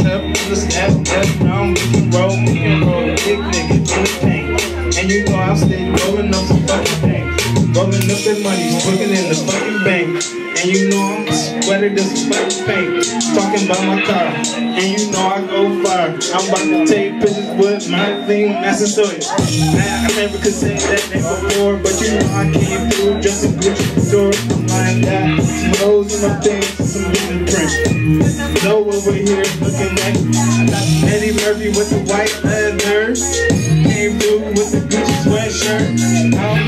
up to the snap, left, now I'm looking roll, we can roll, big nigga in the paint. And you know I stay rolling up some fucking paint. Rolling up that money, smoking in the fucking bank. And you know I'm sweating this fucking paint. Talking about my car. And you know I go far. I'm about to take pictures with my thing, Massasoit. I, I never could say that name before, but you know I came through doors from my that Rose in my face some living print No one we're here looking at Eddie Murphy with the white leather. Came through with the Gucci sweatshirt.